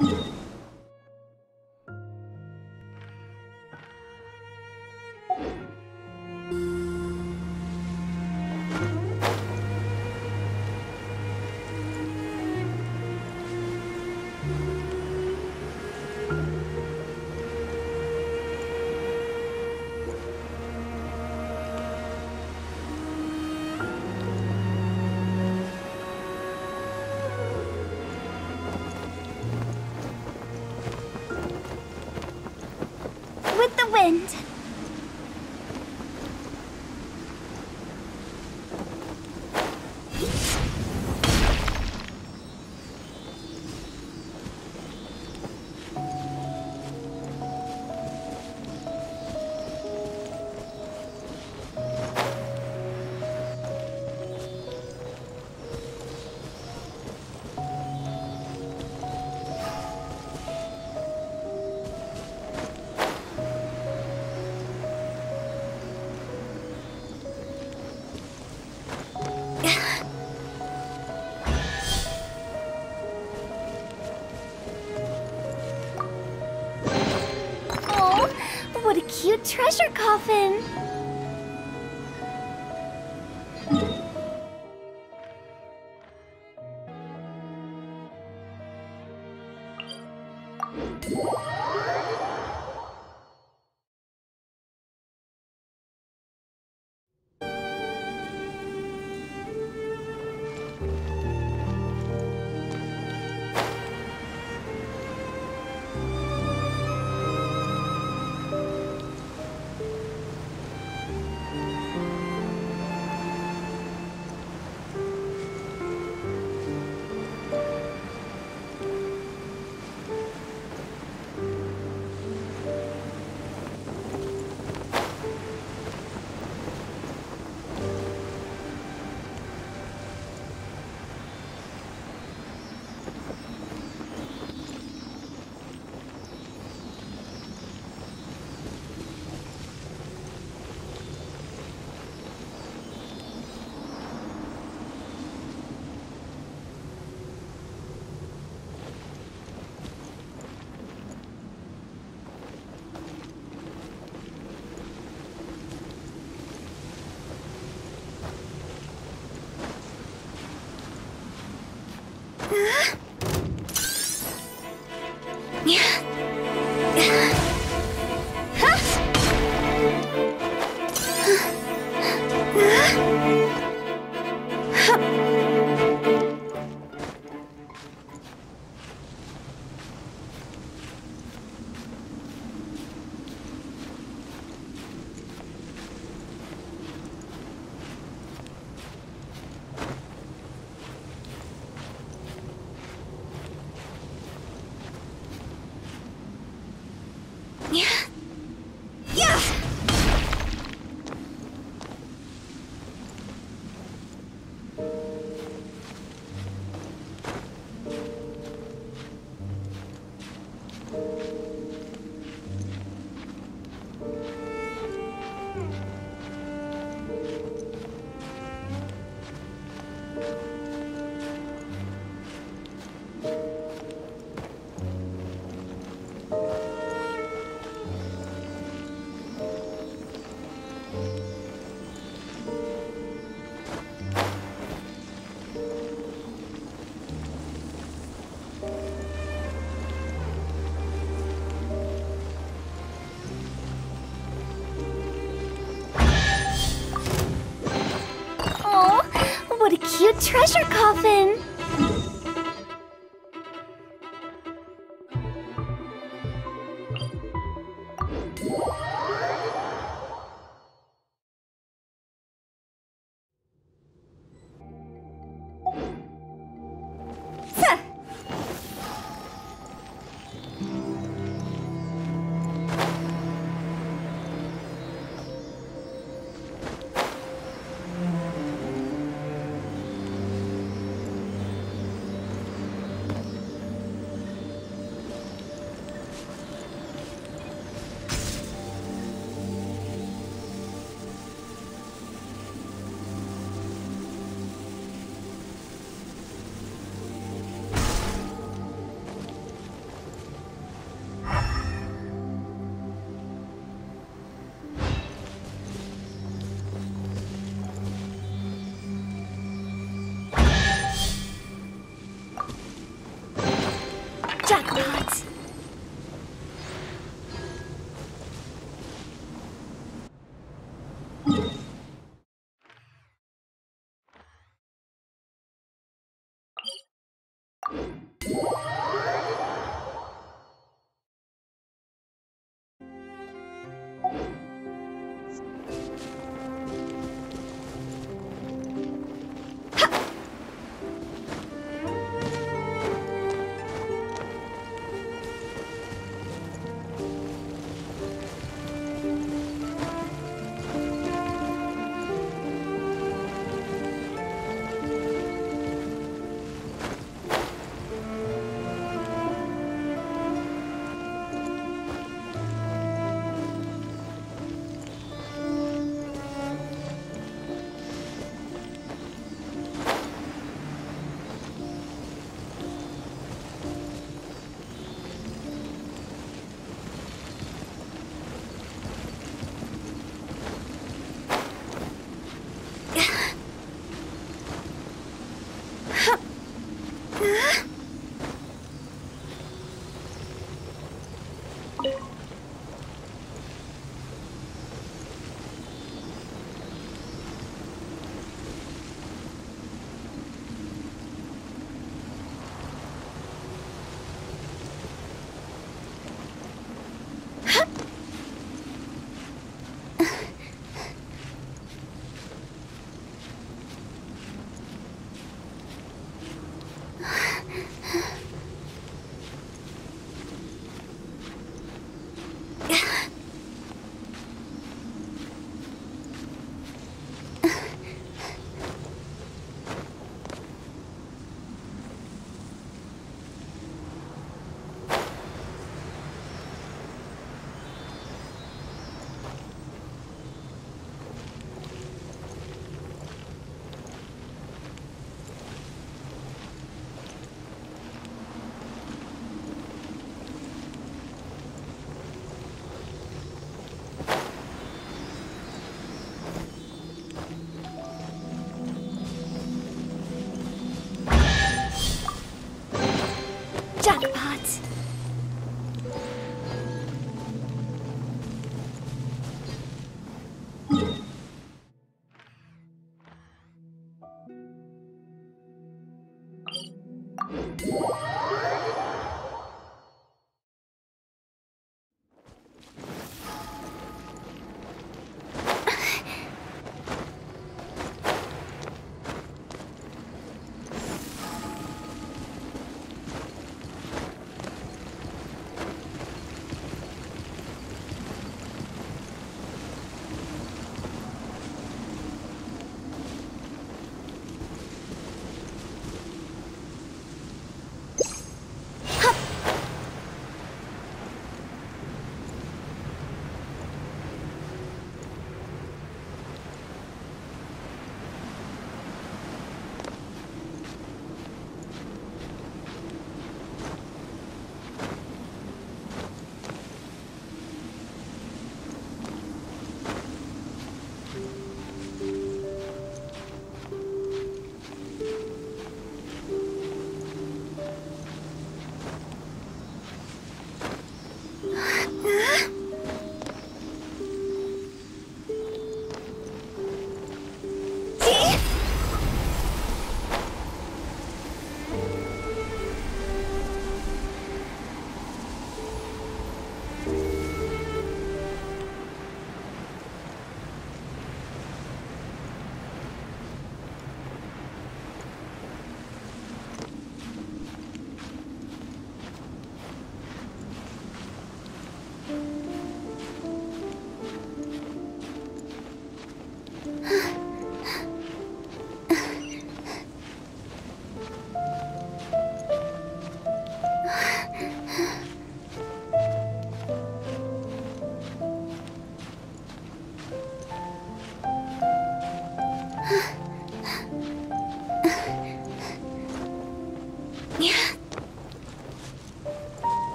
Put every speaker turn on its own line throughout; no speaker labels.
Yeah. Treasure coffin. 啊 treasure coffin.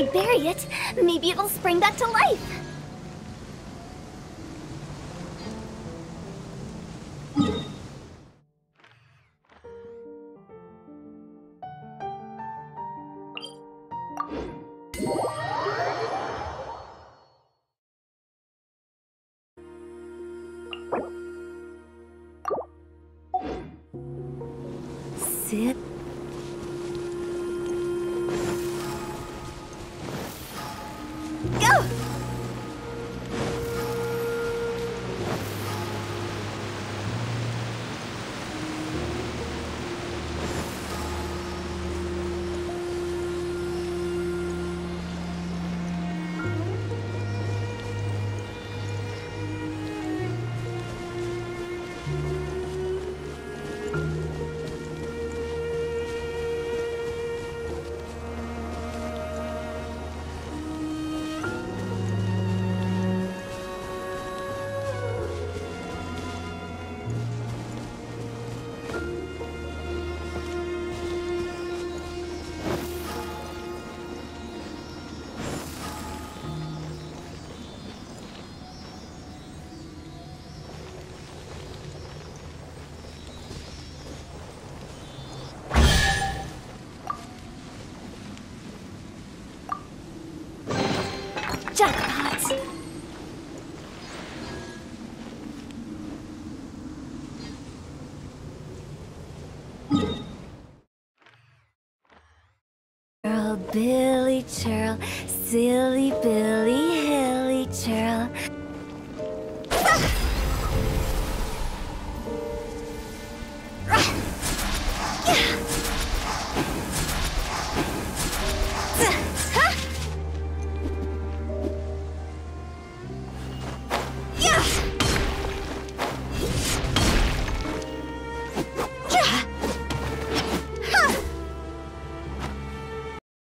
We bury it, maybe it'll spring back to life. Sit. 嫁给